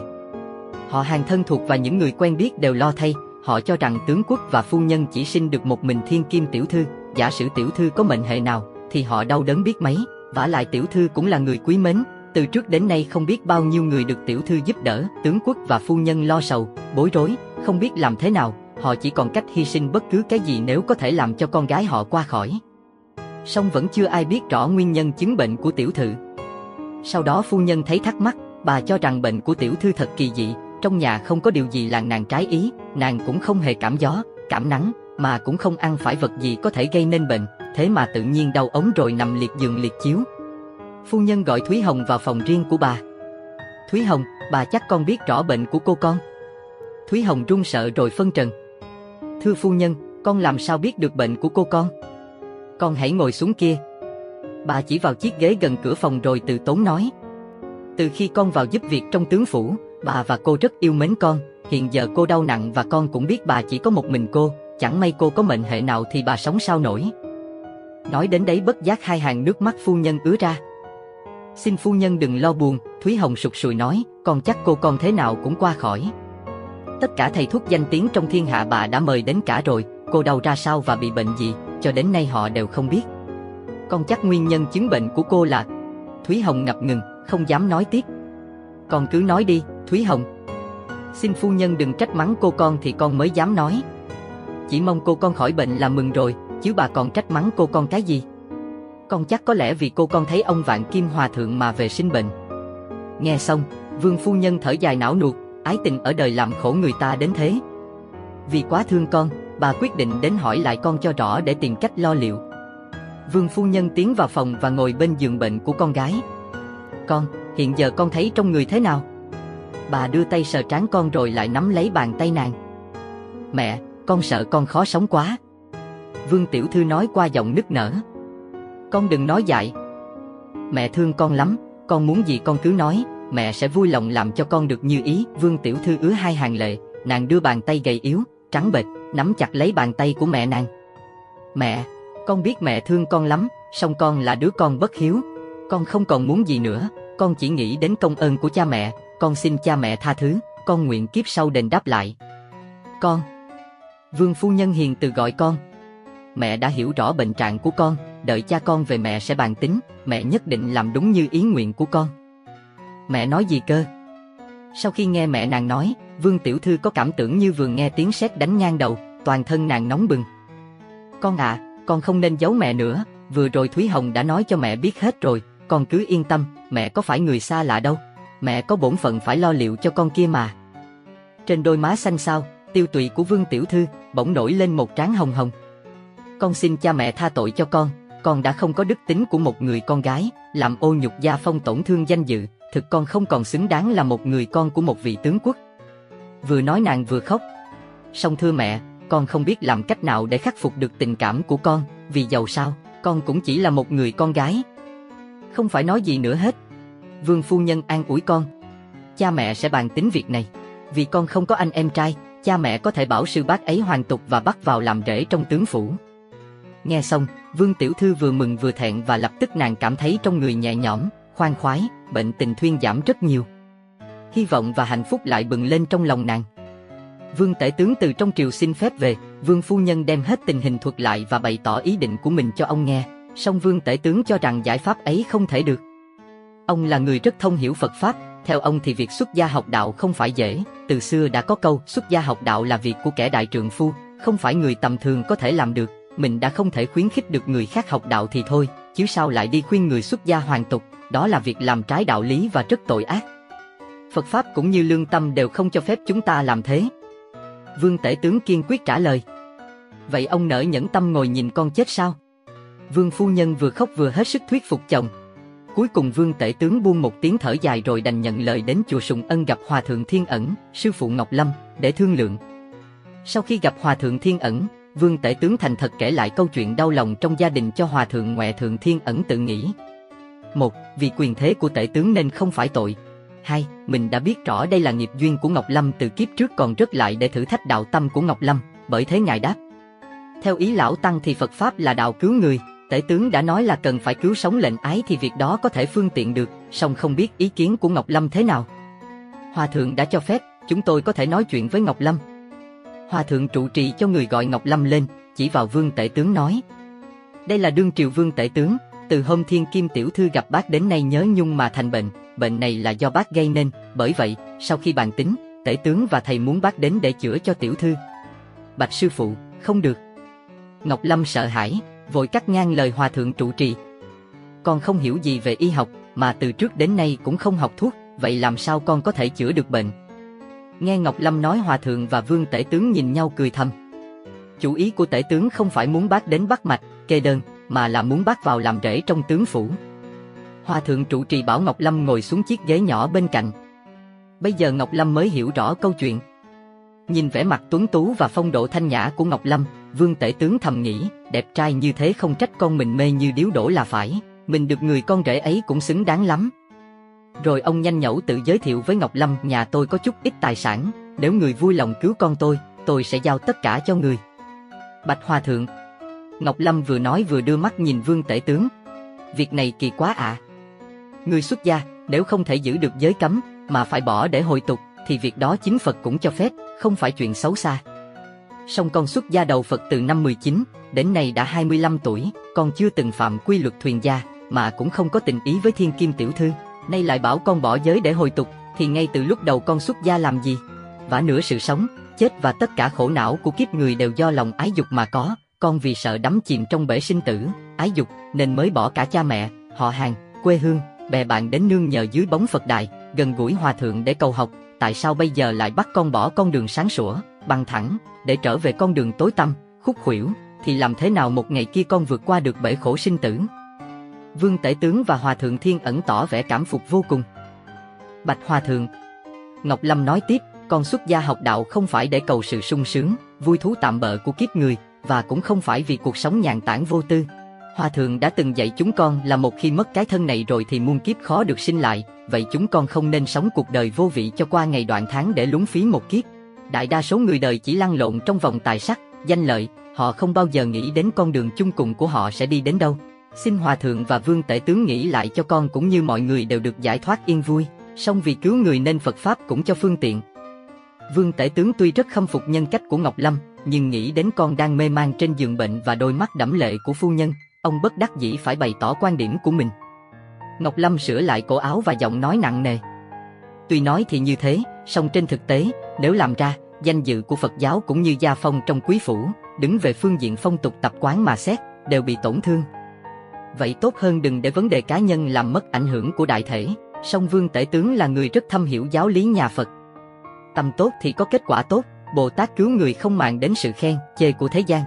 Speaker 1: Họ hàng thân thuộc và những người quen biết đều lo thay, họ cho rằng tướng quốc và phu nhân chỉ sinh được một mình thiên kim tiểu thư, giả sử tiểu thư có mệnh hệ nào, thì họ đau đớn biết mấy, vả lại tiểu thư cũng là người quý mến, từ trước đến nay không biết bao nhiêu người được tiểu thư giúp đỡ, tướng quốc và phu nhân lo sầu, bối rối, không biết làm thế nào, họ chỉ còn cách hy sinh bất cứ cái gì nếu có thể làm cho con gái họ qua khỏi. Song vẫn chưa ai biết rõ nguyên nhân chứng bệnh của tiểu thư. Sau đó phu nhân thấy thắc mắc, bà cho rằng bệnh của tiểu thư thật kỳ dị, trong nhà không có điều gì làm nàng trái ý, nàng cũng không hề cảm gió, cảm nắng, mà cũng không ăn phải vật gì có thể gây nên bệnh, thế mà tự nhiên đau ống rồi nằm liệt giường liệt chiếu. Phu nhân gọi Thúy Hồng vào phòng riêng của bà. Thúy Hồng, bà chắc con biết rõ bệnh của cô con. Thúy Hồng run sợ rồi phân trần. Thưa phu nhân, con làm sao biết được bệnh của cô con? Con hãy ngồi xuống kia. Bà chỉ vào chiếc ghế gần cửa phòng rồi từ tốn nói. Từ khi con vào giúp việc trong tướng phủ, bà và cô rất yêu mến con, hiện giờ cô đau nặng và con cũng biết bà chỉ có một mình cô, chẳng may cô có mệnh hệ nào thì bà sống sao nổi. Nói đến đấy bất giác hai hàng nước mắt phu nhân ứa ra. Xin phu nhân đừng lo buồn, Thúy Hồng sụt sùi nói, con chắc cô con thế nào cũng qua khỏi. Tất cả thầy thuốc danh tiếng trong thiên hạ bà đã mời đến cả rồi, cô đau ra sao và bị bệnh gì, cho đến nay họ đều không biết. Con chắc nguyên nhân chứng bệnh của cô là... Thúy Hồng ngập ngừng, không dám nói tiếp. Con cứ nói đi, Thúy Hồng. Xin phu nhân đừng trách mắng cô con thì con mới dám nói. Chỉ mong cô con khỏi bệnh là mừng rồi, chứ bà còn trách mắng cô con cái gì. Con chắc có lẽ vì cô con thấy ông Vạn Kim Hòa Thượng mà về sinh bệnh. Nghe xong, vương phu nhân thở dài não nuột, ái tình ở đời làm khổ người ta đến thế. Vì quá thương con, bà quyết định đến hỏi lại con cho rõ để tìm cách lo liệu. Vương phu nhân tiến vào phòng và ngồi bên giường bệnh của con gái. Con, hiện giờ con thấy trong người thế nào? Bà đưa tay sờ trán con rồi lại nắm lấy bàn tay nàng. Mẹ, con sợ con khó sống quá. Vương Tiểu Thư nói qua giọng nức nở. Con đừng nói dại. Mẹ thương con lắm, con muốn gì con cứ nói, mẹ sẽ vui lòng làm cho con được như ý. Vương Tiểu Thư ứa hai hàng lệ, nàng đưa bàn tay gầy yếu, trắng bệch, nắm chặt lấy bàn tay của mẹ nàng. Mẹ, con biết mẹ thương con lắm, song con là đứa con bất hiếu. Con không còn muốn gì nữa, con chỉ nghĩ đến công ơn của cha mẹ, con xin cha mẹ tha thứ, con nguyện kiếp sau đền đáp lại. Con Vương phu nhân hiền từ gọi con Mẹ đã hiểu rõ bệnh trạng của con, đợi cha con về mẹ sẽ bàn tính, mẹ nhất định làm đúng như ý nguyện của con. Mẹ nói gì cơ? Sau khi nghe mẹ nàng nói, Vương Tiểu Thư có cảm tưởng như vừa nghe tiếng sét đánh ngang đầu, toàn thân nàng nóng bừng. Con à, con không nên giấu mẹ nữa, vừa rồi Thúy Hồng đã nói cho mẹ biết hết rồi, con cứ yên tâm, mẹ có phải người xa lạ đâu, mẹ có bổn phận phải lo liệu cho con kia mà. Trên đôi má xanh xao, tiêu tụy của Vương Tiểu Thư bỗng nổi lên một trán hồng hồng. Con xin cha mẹ tha tội cho con, con đã không có đức tính của một người con gái, làm ô nhục gia phong tổn thương danh dự, thực con không còn xứng đáng là một người con của một vị tướng quốc. Vừa nói nàng vừa khóc. Song thưa mẹ, con không biết làm cách nào để khắc phục được tình cảm của con, vì giàu sao, con cũng chỉ là một người con gái. Không phải nói gì nữa hết. Vương phu nhân an ủi con. Cha mẹ sẽ bàn tính việc này. Vì con không có anh em trai, cha mẹ có thể bảo sư bác ấy hoàn tục và bắt vào làm rể trong tướng phủ. Nghe xong, Vương Tiểu Thư vừa mừng vừa thẹn và lập tức nàng cảm thấy trong người nhẹ nhõm, khoan khoái, bệnh tình thuyên giảm rất nhiều. Hy vọng và hạnh phúc lại bừng lên trong lòng nàng. Vương Tể Tướng từ trong triều xin phép về, Vương Phu Nhân đem hết tình hình thuật lại và bày tỏ ý định của mình cho ông nghe, song Vương Tể Tướng cho rằng giải pháp ấy không thể được. Ông là người rất thông hiểu Phật Pháp, theo ông thì việc xuất gia học đạo không phải dễ, từ xưa đã có câu xuất gia học đạo là việc của kẻ đại trượng phu, không phải người tầm thường có thể làm được, mình đã không thể khuyến khích được người khác học đạo thì thôi, chứ sao lại đi khuyên người xuất gia hoàn tục, đó là việc làm trái đạo lý và rất tội ác. Phật Pháp cũng như lương tâm đều không cho phép chúng ta làm thế. Vương Tể Tướng kiên quyết trả lời. Vậy ông nỡ nhẫn tâm ngồi nhìn con chết sao? Vương Phu Nhân vừa khóc vừa hết sức thuyết phục chồng, Cuối cùng Vương Tể Tướng buông một tiếng thở dài rồi đành nhận lời đến chùa Sùng Ân gặp Hòa Thượng Thiên Ẩn, sư phụ Ngọc Lâm, để thương lượng. Sau khi gặp Hòa Thượng Thiên Ẩn, Vương Tể Tướng thành thật kể lại câu chuyện đau lòng trong gia đình cho Hòa Thượng Ngoại Thượng Thiên Ẩn tự nghĩ. một Vì quyền thế của tể tướng nên không phải tội. hai Mình đã biết rõ đây là nghiệp duyên của Ngọc Lâm từ kiếp trước còn rất lại để thử thách đạo tâm của Ngọc Lâm, bởi thế ngài đáp. Theo ý lão Tăng thì Phật Pháp là đạo cứu người, tể tướng đã nói là cần phải cứu sống lệnh ái thì việc đó có thể phương tiện được, song không biết ý kiến của Ngọc Lâm thế nào. Hòa thượng đã cho phép, chúng tôi có thể nói chuyện với Ngọc Lâm. Hòa thượng trụ trì cho người gọi Ngọc Lâm lên, chỉ vào vương tể tướng nói. Đây là đương triều vương tể tướng, từ hôm thiên kim tiểu thư gặp bác đến nay nhớ nhung mà thành bệnh, bệnh này là do bác gây nên, bởi vậy, sau khi bàn tính, tể tướng và thầy muốn bác đến để chữa cho tiểu thư. Bạch sư phụ, không được. Ngọc Lâm sợ hãi, vội cắt ngang lời hòa thượng trụ trì. Con không hiểu gì về y học, mà từ trước đến nay cũng không học thuốc, vậy làm sao con có thể chữa được bệnh? Nghe Ngọc Lâm nói hòa thượng và vương tể tướng nhìn nhau cười thầm. Chủ ý của tể tướng không phải muốn bác đến bắt mạch, kê đơn, mà là muốn bác vào làm rễ trong tướng phủ. Hòa thượng trụ trì bảo Ngọc Lâm ngồi xuống chiếc ghế nhỏ bên cạnh. Bây giờ Ngọc Lâm mới hiểu rõ câu chuyện. Nhìn vẻ mặt tuấn tú và phong độ thanh nhã của Ngọc Lâm, Vương Tể Tướng thầm nghĩ, đẹp trai như thế không trách con mình mê như điếu đổ là phải, mình được người con rể ấy cũng xứng đáng lắm. Rồi ông nhanh nhẩu tự giới thiệu với Ngọc Lâm, nhà tôi có chút ít tài sản, nếu người vui lòng cứu con tôi, tôi sẽ giao tất cả cho người. Bạch Hòa Thượng Ngọc Lâm vừa nói vừa đưa mắt nhìn Vương Tể Tướng. Việc này kỳ quá ạ. À. Người xuất gia, nếu không thể giữ được giới cấm, mà phải bỏ để hồi tục, thì việc đó chính Phật cũng cho phép, không phải chuyện xấu xa. Song con xuất gia đầu Phật từ năm 19, đến nay đã 25 tuổi, con chưa từng phạm quy luật thuyền gia, mà cũng không có tình ý với thiên kim tiểu thư. Nay lại bảo con bỏ giới để hồi tục, thì ngay từ lúc đầu con xuất gia làm gì? Vả nửa sự sống, chết và tất cả khổ não của kiếp người đều do lòng ái dục mà có, con vì sợ đắm chìm trong bể sinh tử, ái dục, nên mới bỏ cả cha mẹ, họ hàng, quê hương, bè bạn đến nương nhờ dưới bóng Phật đài, gần gũi hòa thượng để cầu học, tại sao bây giờ lại bắt con bỏ con đường sáng sủa, bằng thẳng, để trở về con đường tối tăm, khúc khuỷu, thì làm thế nào một ngày kia con vượt qua được bể khổ sinh tử? Vương Tể Tướng và Hòa Thượng Thiên ẩn tỏ vẻ cảm phục vô cùng. Bạch Hòa Thượng Ngọc Lâm nói tiếp, con xuất gia học đạo không phải để cầu sự sung sướng, vui thú tạm bợ của kiếp người, và cũng không phải vì cuộc sống nhàn tản vô tư. Hòa Thượng đã từng dạy chúng con là một khi mất cái thân này rồi thì muôn kiếp khó được sinh lại, vậy chúng con không nên sống cuộc đời vô vị cho qua ngày đoạn tháng để lúng phí một kiếp. Đại đa số người đời chỉ lăn lộn trong vòng tài sắc, danh lợi, họ không bao giờ nghĩ đến con đường chung cùng của họ sẽ đi đến đâu. Xin Hòa Thượng và Vương Tể Tướng nghĩ lại cho con cũng như mọi người đều được giải thoát yên vui, song vì cứu người nên Phật Pháp cũng cho phương tiện. Vương Tể Tướng tuy rất khâm phục nhân cách của Ngọc Lâm, nhưng nghĩ đến con đang mê man trên giường bệnh và đôi mắt đẫm lệ của phu nhân, ông bất đắc dĩ phải bày tỏ quan điểm của mình. Ngọc Lâm sửa lại cổ áo và giọng nói nặng nề. Tuy nói thì như thế, song trên thực tế, nếu làm ra, danh dự của Phật giáo cũng như gia phong trong quý phủ, đứng về phương diện phong tục tập quán mà xét, đều bị tổn thương. Vậy tốt hơn đừng để vấn đề cá nhân làm mất ảnh hưởng của đại thể, song Vương Tể Tướng là người rất thâm hiểu giáo lý nhà Phật. Tâm tốt thì có kết quả tốt, Bồ Tát cứu người không màng đến sự khen, chê của thế gian.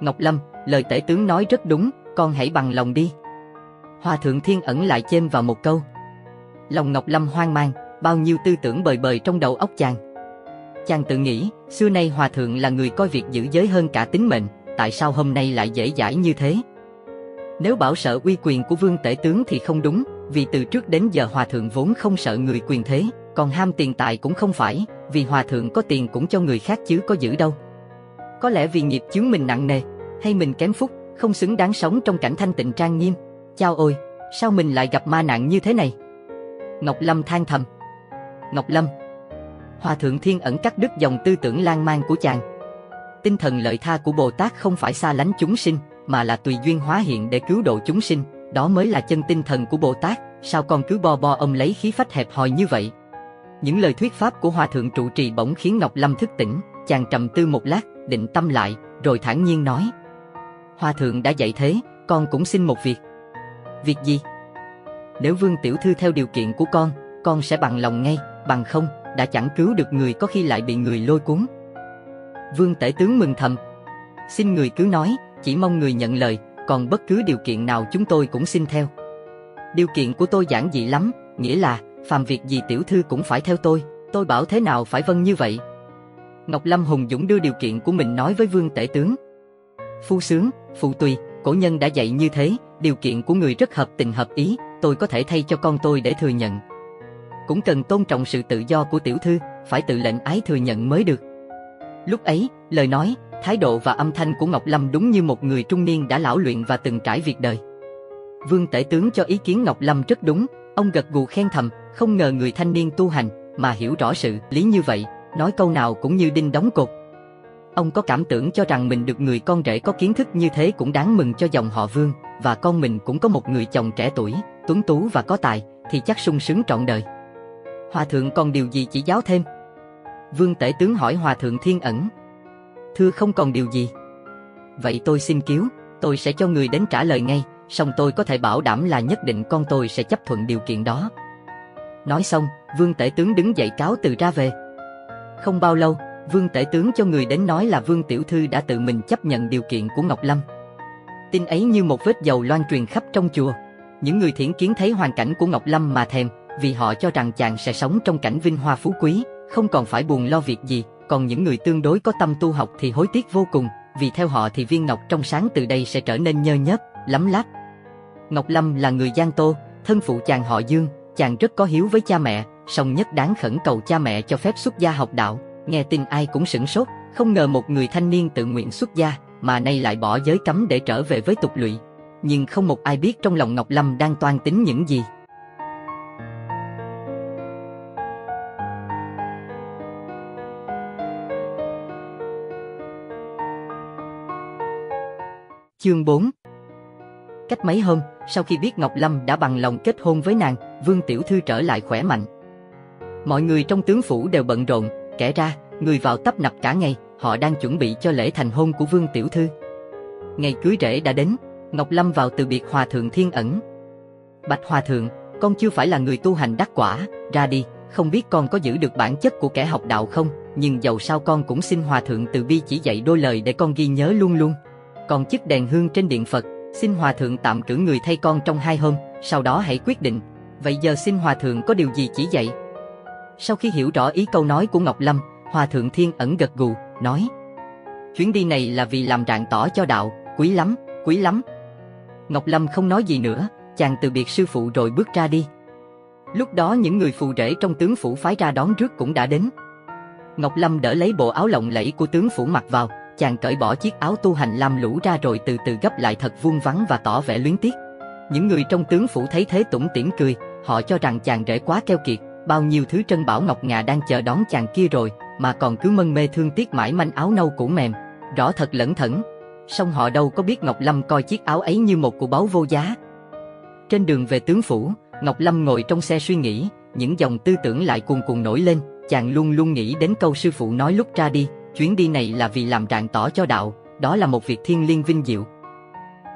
Speaker 1: Ngọc Lâm, lời Tể Tướng nói rất đúng, con hãy bằng lòng đi. Hòa Thượng Thiên ẩn lại chêm vào một câu. Lòng Ngọc Lâm hoang mang, bao nhiêu tư tưởng bời bời trong đầu óc chàng. Chàng tự nghĩ, xưa nay Hòa Thượng là người coi việc giữ giới hơn cả tính mệnh, tại sao hôm nay lại dễ dãi như thế? Nếu bảo sợ uy quyền của vương tể tướng thì không đúng, vì từ trước đến giờ Hòa Thượng vốn không sợ người quyền thế, còn ham tiền tài cũng không phải, vì Hòa Thượng có tiền cũng cho người khác chứ có giữ đâu. Có lẽ vì nghiệp chướng mình nặng nề, hay mình kém phúc, không xứng đáng sống trong cảnh thanh tịnh trang nghiêm. Chao ôi, sao mình lại gặp ma nạn như thế này? Ngọc Lâm than thầm. Ngọc Lâm. Hòa thượng thiên ẩn cắt đứt dòng tư tưởng lan man của chàng. Tinh thần lợi tha của Bồ Tát không phải xa lánh chúng sinh, mà là tùy duyên hóa hiện để cứu độ chúng sinh, đó mới là chân tinh thần của Bồ Tát, sao con cứ bo bo ông lấy khí phách hẹp hòi như vậy? Những lời thuyết pháp của Hòa thượng trụ trì bỗng khiến Ngọc Lâm thức tỉnh, chàng trầm tư một lát, định tâm lại, rồi thản nhiên nói. Hòa thượng đã dạy thế, con cũng xin một việc. Việc gì? Nếu Vương Tiểu Thư theo điều kiện của con, con sẽ bằng lòng ngay, bằng không, đã chẳng cứu được người có khi lại bị người lôi cuốn. Vương Tể Tướng mừng thầm. Xin người cứ nói, chỉ mong người nhận lời, còn bất cứ điều kiện nào chúng tôi cũng xin theo. Điều kiện của tôi giản dị lắm, nghĩa là, phàm việc gì tiểu thư cũng phải theo tôi, tôi bảo thế nào phải vâng như vậy. Ngọc Lâm Hùng Dũng đưa điều kiện của mình nói với Vương Tể Tướng. Phu sướng, phụ tùy, cổ nhân đã dạy như thế, điều kiện của người rất hợp tình hợp ý, tôi có thể thay cho con tôi để thừa nhận. Cũng cần tôn trọng sự tự do của tiểu thư, phải tự lệnh ái thừa nhận mới được. Lúc ấy, lời nói, thái độ và âm thanh của Ngọc Lâm đúng như một người trung niên đã lão luyện và từng trải việc đời. Vương Tể Tướng cho ý kiến Ngọc Lâm rất đúng, ông gật gù khen thầm, không ngờ người thanh niên tu hành, mà hiểu rõ sự lý như vậy, nói câu nào cũng như đinh đóng cột. Ông có cảm tưởng cho rằng mình được người con rể có kiến thức như thế cũng đáng mừng cho dòng họ Vương, và con mình cũng có một người chồng trẻ tuổi, tuấn tú và có tài, thì chắc sung sướng trọn đời. Hòa thượng còn điều gì chỉ giáo thêm? Vương Tể Tướng hỏi Hòa thượng Thiên Ẩn. Thưa không còn điều gì. Vậy tôi xin cứu, tôi sẽ cho người đến trả lời ngay, song tôi có thể bảo đảm là nhất định con tôi sẽ chấp thuận điều kiện đó. Nói xong, Vương Tể Tướng đứng dậy cáo từ ra về. Không bao lâu, Vương Tể Tướng cho người đến nói là Vương Tiểu Thư đã tự mình chấp nhận điều kiện của Ngọc Lâm. Tin ấy như một vết dầu loan truyền khắp trong chùa. Những người thiển kiến thấy hoàn cảnh của Ngọc Lâm mà thèm, vì họ cho rằng chàng sẽ sống trong cảnh vinh hoa phú quý, không còn phải buồn lo việc gì, còn những người tương đối có tâm tu học thì hối tiếc vô cùng, vì theo họ thì viên ngọc trong sáng từ đây sẽ trở nên nhơ nhớp, lắm lát. Ngọc Lâm là người Giang Tô, thân phụ chàng họ Dương, chàng rất có hiếu với cha mẹ, song nhất đáng khẩn cầu cha mẹ cho phép xuất gia học đạo. Nghe tin ai cũng sửng sốt, không ngờ một người thanh niên tự nguyện xuất gia, mà nay lại bỏ giới cấm để trở về với tục lụy. Nhưng không một ai biết trong lòng Ngọc Lâm đang toan tính những gì. Chương 4 Cách mấy hôm, sau khi biết Ngọc Lâm đã bằng lòng kết hôn với nàng, Vương Tiểu Thư trở lại khỏe mạnh. Mọi người trong tướng phủ đều bận rộn, kẻ ra, người vào tấp nập cả ngày, họ đang chuẩn bị cho lễ thành hôn của Vương Tiểu Thư. Ngày cưới rễ đã đến, Ngọc Lâm vào từ biệt Hòa Thượng Thiên Ẩn. Bạch Hòa Thượng, con chưa phải là người tu hành đắc quả, ra đi, không biết con có giữ được bản chất của kẻ học đạo không, nhưng dầu sao con cũng xin Hòa Thượng từ bi chỉ dạy đôi lời để con ghi nhớ luôn luôn. Còn chiếc đèn hương trên điện Phật, xin Hòa Thượng tạm cử người thay con trong hai hôm, sau đó hãy quyết định. Vậy giờ xin Hòa Thượng có điều gì chỉ dạy? Sau khi hiểu rõ ý câu nói của Ngọc Lâm, Hòa Thượng Thiên ẩn gật gù, nói Chuyến đi này là vì làm rạng tỏ cho đạo, quý lắm, quý lắm. Ngọc Lâm không nói gì nữa, chàng từ biệt sư phụ rồi bước ra đi. Lúc đó những người phù rể trong tướng phủ phái ra đón rước cũng đã đến. Ngọc Lâm đỡ lấy bộ áo lộng lẫy của tướng phủ mặc vào, chàng cởi bỏ chiếc áo tu hành lam lũ ra rồi từ từ gấp lại thật vuông vắn và tỏ vẻ luyến tiếc. Những người trong tướng phủ thấy thế tủm tỉm cười, họ cho rằng chàng rể quá keo kiệt, bao nhiêu thứ trân bảo ngọc ngà đang chờ đón chàng kia rồi, mà còn cứ mân mê thương tiếc mãi manh áo nâu cũ mềm, rõ thật lẫn thẩn. Song họ đâu có biết Ngọc Lâm coi chiếc áo ấy như một của báu vô giá. Trên đường về tướng phủ, Ngọc Lâm ngồi trong xe suy nghĩ, những dòng tư tưởng lại cuồn cuộn nổi lên, chàng luôn luôn nghĩ đến câu sư phụ nói lúc ra đi, chuyến đi này là vì làm rạng tỏ cho đạo, đó là một việc thiên liêng vinh diệu.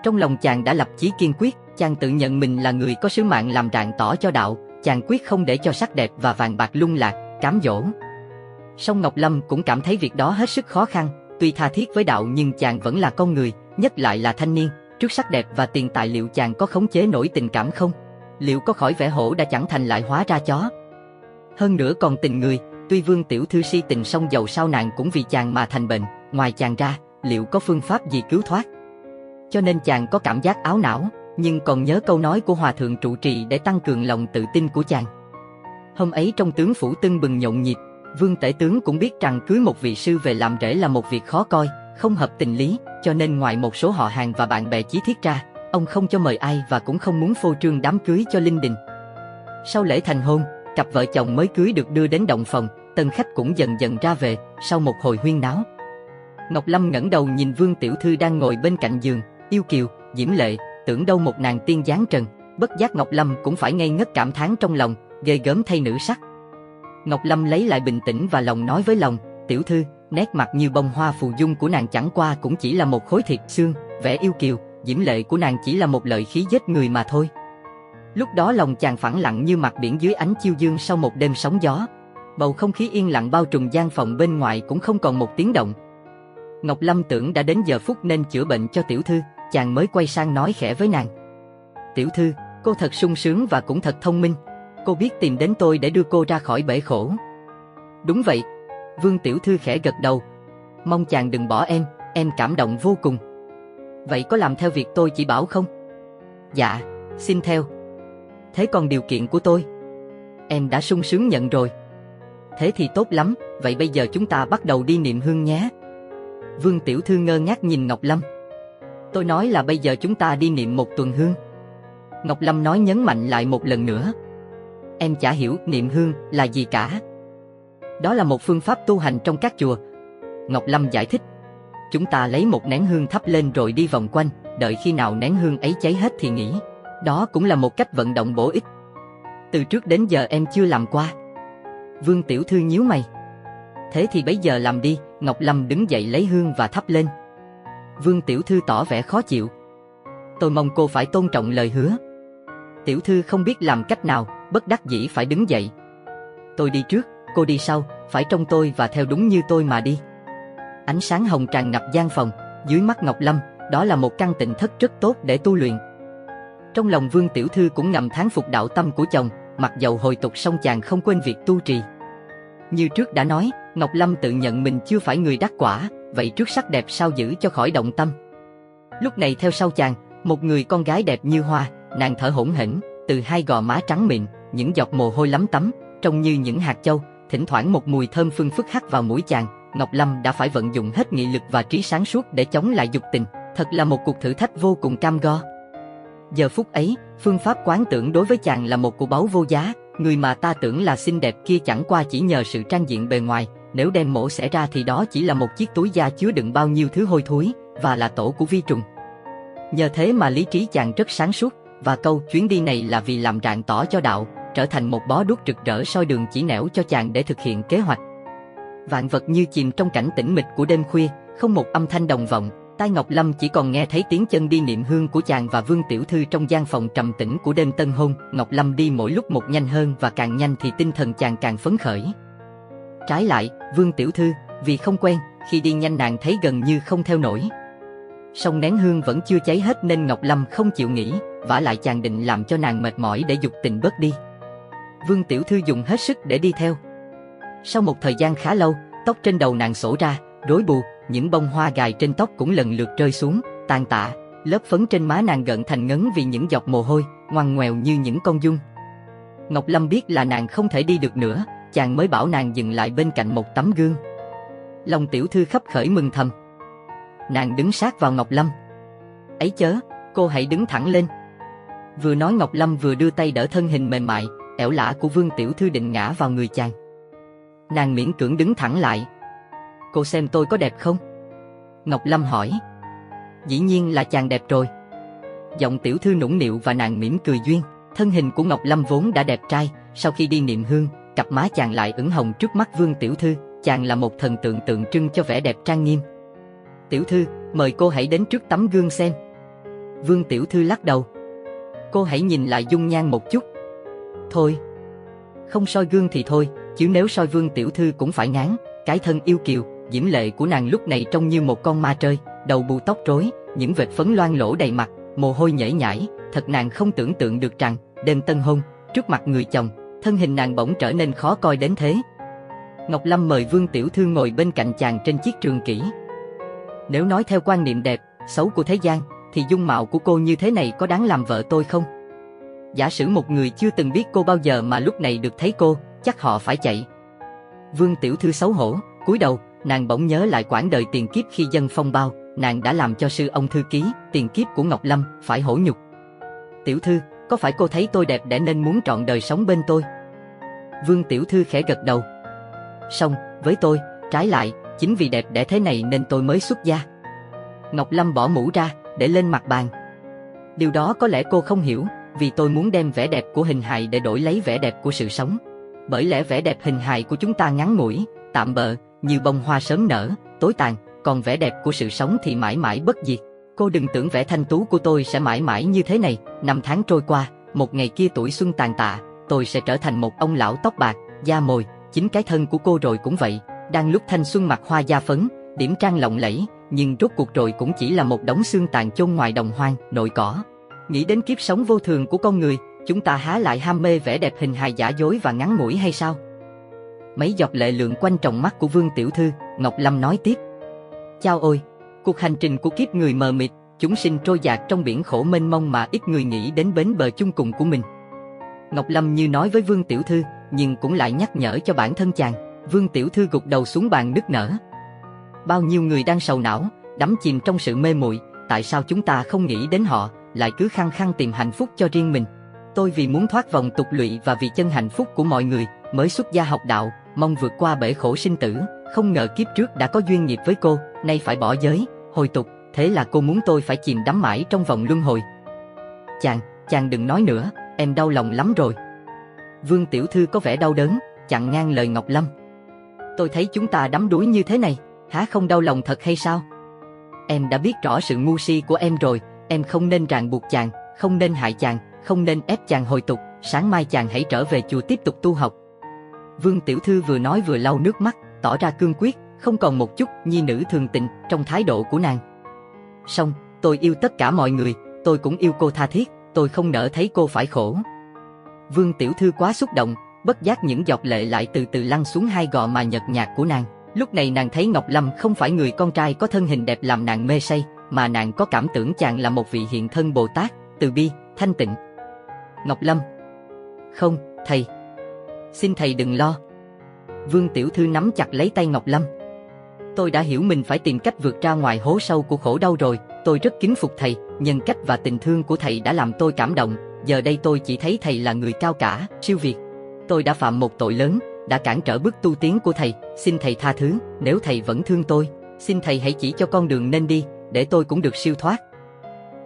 Speaker 1: Trong lòng chàng đã lập chí kiên quyết, chàng tự nhận mình là người có sứ mạng làm rạng tỏ cho đạo, chàng quyết không để cho sắc đẹp và vàng bạc lung lạc, cám dỗ. Song Ngọc Lâm cũng cảm thấy việc đó hết sức khó khăn, tuy tha thiết với đạo nhưng chàng vẫn là con người, nhất lại là thanh niên, trước sắc đẹp và tiền tài liệu chàng có khống chế nổi tình cảm không? Liệu có khỏi vẻ hổ đã chẳng thành lại hóa ra chó? Hơn nữa còn tình người, tuy vương tiểu thư si tình song giàu sau nàng cũng vì chàng mà thành bệnh, ngoài chàng ra, liệu có phương pháp gì cứu thoát? Cho nên chàng có cảm giác áo não, nhưng còn nhớ câu nói của hòa thượng trụ trì để tăng cường lòng tự tin của chàng. Hôm ấy trong tướng phủ tưng bừng nhộn nhịp, Vương Tể Tướng cũng biết rằng cưới một vị sư về làm rể là một việc khó coi, không hợp tình lý, cho nên ngoài một số họ hàng và bạn bè chí thiết ra, ông không cho mời ai và cũng không muốn phô trương đám cưới cho Linh Đình. Sau lễ thành hôn, cặp vợ chồng mới cưới được đưa đến động phòng, tân khách cũng dần dần ra về, sau một hồi huyên náo. Ngọc Lâm ngẩng đầu nhìn Vương Tiểu Thư đang ngồi bên cạnh giường, yêu kiều, diễm lệ, tưởng đâu một nàng tiên giáng trần, bất giác Ngọc Lâm cũng phải ngây ngất cảm thán trong lòng, ghê gớm thay nữ sắc. Ngọc Lâm lấy lại bình tĩnh và lòng nói với lòng, tiểu thư, nét mặt như bông hoa phù dung của nàng chẳng qua cũng chỉ là một khối thịt xương, vẻ yêu kiều, diễm lệ của nàng chỉ là một lợi khí giết người mà thôi. Lúc đó lòng chàng phẳng lặng như mặt biển dưới ánh chiêu dương sau một đêm sóng gió. Bầu không khí yên lặng bao trùm gian phòng bên ngoài cũng không còn một tiếng động. Ngọc Lâm tưởng đã đến giờ phút nên chữa bệnh cho tiểu thư, chàng mới quay sang nói khẽ với nàng. Tiểu thư, cô thật sung sướng và cũng thật thông minh. Cô biết tìm đến tôi để đưa cô ra khỏi bể khổ. Đúng vậy. Vương Tiểu Thư khẽ gật đầu. Mong chàng đừng bỏ em, em cảm động vô cùng. Vậy có làm theo việc tôi chỉ bảo không? Dạ, xin theo. Thế còn điều kiện của tôi? Em đã sung sướng nhận rồi. Thế thì tốt lắm, vậy bây giờ chúng ta bắt đầu đi niệm hương nhé. Vương Tiểu Thư ngơ ngác nhìn Ngọc Lâm. Tôi nói là bây giờ chúng ta đi niệm một tuần hương. Ngọc Lâm nói nhấn mạnh lại một lần nữa. Em chả hiểu niệm hương là gì cả. Đó là một phương pháp tu hành trong các chùa. Ngọc Lâm giải thích. Chúng ta lấy một nén hương thắp lên rồi đi vòng quanh, đợi khi nào nén hương ấy cháy hết thì nghỉ. Đó cũng là một cách vận động bổ ích. Từ trước đến giờ em chưa làm qua. Vương Tiểu Thư nhíu mày. Thế thì bây giờ làm đi, Ngọc Lâm đứng dậy lấy hương và thắp lên. Vương Tiểu Thư tỏ vẻ khó chịu. Tôi mong cô phải tôn trọng lời hứa. Tiểu Thư không biết làm cách nào, bất đắc dĩ phải đứng dậy. Tôi đi trước, cô đi sau, phải trông tôi và theo đúng như tôi mà đi. Ánh sáng hồng tràn ngập gian phòng, dưới mắt Ngọc Lâm, đó là một căn tịnh thất rất tốt để tu luyện. Trong lòng Vương Tiểu Thư cũng ngầm tháng phục đạo tâm của chồng, mặc dầu hồi tục song chàng không quên việc tu trì. Như trước đã nói, Ngọc Lâm tự nhận mình chưa phải người đắc quả, vậy trước sắc đẹp sao giữ cho khỏi động tâm. Lúc này theo sau chàng, một người con gái đẹp như hoa, nàng thở hổn hển, từ hai gò má trắng mịn, những giọt mồ hôi lắm tắm, trông như những hạt châu, thỉnh thoảng một mùi thơm phương phức hắt vào mũi chàng, Ngọc Lâm đã phải vận dụng hết nghị lực và trí sáng suốt để chống lại dục tình, thật là một cuộc thử thách vô cùng cam go. Giờ phút ấy, phương pháp quán tưởng đối với chàng là một của báu vô giá, người mà ta tưởng là xinh đẹp kia chẳng qua chỉ nhờ sự trang diện bề ngoài, nếu đem mổ xẻ ra thì đó chỉ là một chiếc túi da chứa đựng bao nhiêu thứ hôi thối, và là tổ của vi trùng. Nhờ thế mà lý trí chàng rất sáng suốt, và câu chuyến đi này là vì làm rạng tỏ cho đạo, trở thành một bó đuốc rực rỡ soi đường chỉ nẻo cho chàng để thực hiện kế hoạch. Vạn vật như chìm trong cảnh tĩnh mịch của đêm khuya, không một âm thanh đồng vọng, tai Ngọc Lâm chỉ còn nghe thấy tiếng chân đi niệm hương của chàng và Vương Tiểu Thư trong gian phòng trầm tĩnh của đêm tân hôn, Ngọc Lâm đi mỗi lúc một nhanh hơn và càng nhanh thì tinh thần chàng càng phấn khởi. Trái lại, Vương Tiểu Thư, vì không quen, khi đi nhanh nàng thấy gần như không theo nổi. Song nén hương vẫn chưa cháy hết nên Ngọc Lâm không chịu nghỉ, vả lại chàng định làm cho nàng mệt mỏi để dục tình bớt đi. Vương Tiểu Thư dùng hết sức để đi theo. Sau một thời gian khá lâu, tóc trên đầu nàng sổ ra, rối bù, những bông hoa gài trên tóc cũng lần lượt rơi xuống, tan tạ, lớp phấn trên má nàng gợn thành ngấn vì những giọt mồ hôi, ngoằn ngoèo như những con dung. Ngọc Lâm biết là nàng không thể đi được nữa, chàng mới bảo nàng dừng lại bên cạnh một tấm gương. Lòng tiểu thư khắp khởi mừng thầm. Nàng đứng sát vào Ngọc Lâm. Ấy chớ, cô hãy đứng thẳng lên. Vừa nói Ngọc Lâm vừa đưa tay đỡ thân hình mềm mại, ẻo lả của Vương Tiểu Thư định ngã vào người chàng. Nàng miễn cưỡng đứng thẳng lại. Cô xem tôi có đẹp không? Ngọc Lâm hỏi. Dĩ nhiên là chàng đẹp rồi. Giọng Tiểu Thư nũng nịu và nàng mỉm cười duyên. Thân hình của Ngọc Lâm vốn đã đẹp trai, sau khi đi niệm hương, cặp má chàng lại ửng hồng trước mắt Vương Tiểu Thư, chàng là một thần tượng tượng trưng cho vẻ đẹp trang nghiêm. Tiểu Thư, mời cô hãy đến trước tấm gương xem. Vương Tiểu Thư lắc đầu. Cô hãy nhìn lại dung nhan một chút. Thôi. Không soi gương thì thôi, chứ nếu soi Vương Tiểu Thư cũng phải ngán, cái thân yêu kiều, diễm lệ của nàng lúc này trông như một con ma trơi, đầu bù tóc rối, những vệt phấn loang lỗ đầy mặt, mồ hôi nhễ nhãi, thật nàng không tưởng tượng được rằng, đêm tân hôn, trước mặt người chồng, thân hình nàng bỗng trở nên khó coi đến thế. Ngọc Lâm mời Vương Tiểu Thư ngồi bên cạnh chàng trên chiếc trường kỷ. Nếu nói theo quan niệm đẹp, xấu của thế gian, thì dung mạo của cô như thế này có đáng làm vợ tôi không? Giả sử một người chưa từng biết cô bao giờ mà lúc này được thấy cô, chắc họ phải chạy. Vương Tiểu Thư xấu hổ, cúi đầu, nàng bỗng nhớ lại quãng đời tiền kiếp khi dân phong bao, nàng đã làm cho sư ông thư ký, tiền kiếp của Ngọc Lâm, phải hổ nhục. Tiểu Thư, có phải cô thấy tôi đẹp để nên muốn trọn đời sống bên tôi? Vương Tiểu Thư khẽ gật đầu. Xong, với tôi, trái lại, chính vì đẹp đẽ thế này nên tôi mới xuất gia. Ngọc Lâm bỏ mũ ra, để lên mặt bàn. Điều đó có lẽ cô không hiểu, vì tôi muốn đem vẻ đẹp của hình hài để đổi lấy vẻ đẹp của sự sống. Bởi lẽ vẻ đẹp hình hài của chúng ta ngắn ngủi, tạm bợ, như bông hoa sớm nở, tối tàn, còn vẻ đẹp của sự sống thì mãi mãi bất diệt. Cô đừng tưởng vẻ thanh tú của tôi sẽ mãi mãi như thế này, năm tháng trôi qua, một ngày kia tuổi xuân tàn tạ, tôi sẽ trở thành một ông lão tóc bạc, da mồi, chính cái thân của cô rồi cũng vậy, đang lúc thanh xuân mặc hoa da phấn, điểm trang lộng lẫy, nhưng rốt cuộc rồi cũng chỉ là một đống xương tàn chôn ngoài đồng hoang, nội cỏ. Nghĩ đến kiếp sống vô thường của con người, chúng ta há lại ham mê vẻ đẹp hình hài giả dối và ngắn ngủi hay sao? Mấy giọt lệ lượng quanh tròng mắt của Vương Tiểu Thư, Ngọc Lâm nói tiếp. Chao ôi, cuộc hành trình của kiếp người mờ mịt, chúng sinh trôi dạt trong biển khổ mênh mông mà ít người nghĩ đến bến bờ chung cùng của mình. Ngọc Lâm như nói với Vương Tiểu Thư, nhưng cũng lại nhắc nhở cho bản thân chàng. Vương Tiểu Thư gục đầu xuống bàn nức nở. Bao nhiêu người đang sầu não, đắm chìm trong sự mê muội, tại sao chúng ta không nghĩ đến họ, lại cứ khăng khăng tìm hạnh phúc cho riêng mình. Tôi vì muốn thoát vòng tục lụy và vì chân hạnh phúc của mọi người, mới xuất gia học đạo, mong vượt qua bể khổ sinh tử, không ngờ kiếp trước đã có duyên nghiệp với cô, nay phải bỏ giới, hồi tục, thế là cô muốn tôi phải chìm đắm mãi trong vòng luân hồi. Chàng, chàng đừng nói nữa, em đau lòng lắm rồi. Vương Tiểu Thư có vẻ đau đớn, chặn ngang lời Ngọc Lâm. Tôi thấy chúng ta đắm đuối như thế này, há không đau lòng thật hay sao? Em đã biết rõ sự ngu si của em rồi, em không nên ràng buộc chàng, không nên hại chàng, không nên ép chàng hồi tục, sáng mai chàng hãy trở về chùa tiếp tục tu học. Vương Tiểu Thư vừa nói vừa lau nước mắt, tỏ ra cương quyết, không còn một chút nhi nữ thường tình trong thái độ của nàng. Xong, tôi yêu tất cả mọi người, tôi cũng yêu cô tha thiết, tôi không nỡ thấy cô phải khổ. Vương Tiểu Thư quá xúc động, bất giác những giọt lệ lại từ từ lăn xuống hai gò mà nhợt nhạt của nàng. Lúc này nàng thấy Ngọc Lâm không phải người con trai có thân hình đẹp làm nàng mê say, mà nàng có cảm tưởng chàng là một vị hiện thân Bồ Tát, từ bi, thanh tịnh. Ngọc Lâm Không, thầy. Xin thầy đừng lo. Vương Tiểu Thư nắm chặt lấy tay Ngọc Lâm. Tôi đã hiểu mình phải tìm cách vượt ra ngoài hố sâu của khổ đau rồi, tôi rất kính phục thầy, nhân cách và tình thương của thầy đã làm tôi cảm động, giờ đây tôi chỉ thấy thầy là người cao cả, siêu việt. Tôi đã phạm một tội lớn, đã cản trở bước tu tiến của thầy, xin thầy tha thứ, nếu thầy vẫn thương tôi, xin thầy hãy chỉ cho con đường nên đi, để tôi cũng được siêu thoát.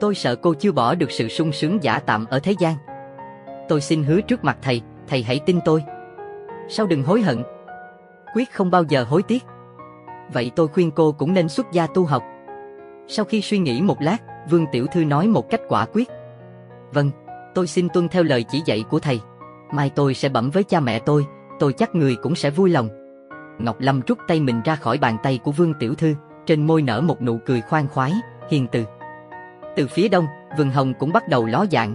Speaker 1: Tôi sợ cô chưa bỏ được sự sung sướng giả tạm ở thế gian. Tôi xin hứa trước mặt thầy, thầy hãy tin tôi. Sao đừng hối hận? Quyết không bao giờ hối tiếc. Vậy tôi khuyên cô cũng nên xuất gia tu học. Sau khi suy nghĩ một lát, Vương Tiểu Thư nói một cách quả quyết. Vâng, tôi xin tuân theo lời chỉ dạy của thầy. Mai tôi sẽ bẩm với cha mẹ tôi, tôi chắc người cũng sẽ vui lòng. Ngọc Lâm rút tay mình ra khỏi bàn tay của Vương Tiểu Thư, trên môi nở một nụ cười khoan khoái, hiền từ. Từ phía đông, vườn hồng cũng bắt đầu ló dạng,